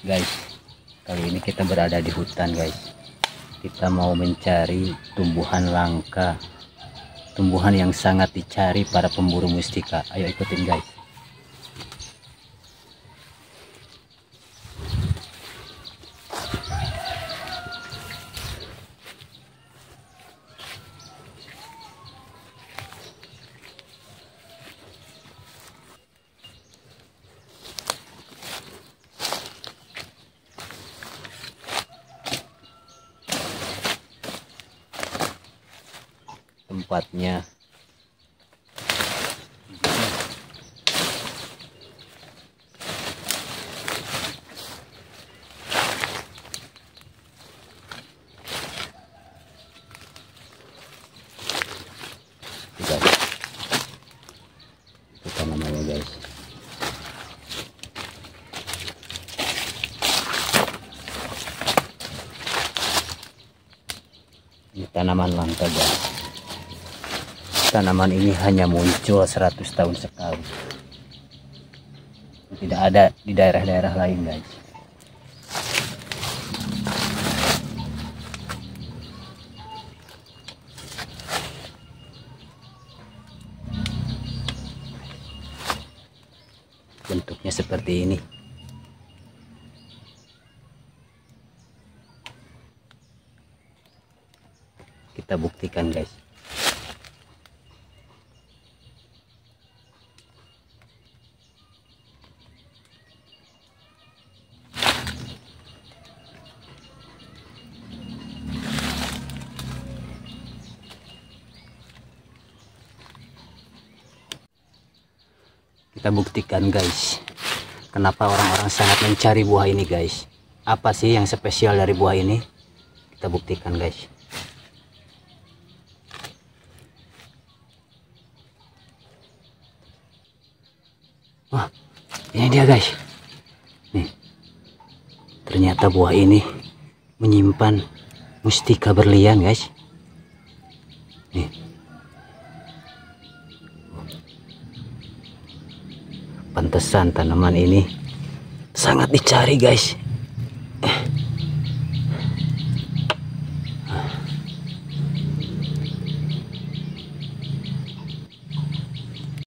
guys kali ini kita berada di hutan guys. Kita mau mencari tumbuhan langka tumbuhan yang sangat dicari para pemburu mustika. Ayo ikutin guys tempatnya. Tanaman langka guys tanaman ini hanya muncul 100 tahun sekali. Tidak ada di daerah-daerah lain guys. Bentuknya seperti ini. Kita buktikan guys kita buktikan guys kenapa orang-orang sangat mencari buah ini guys. Apa sih yang spesial dari buah ini? Kita buktikan guys. Wah ini dia guys. Nih ternyata buah ini menyimpan mustika berlian guys. Nih pantesan tanaman ini sangat dicari guys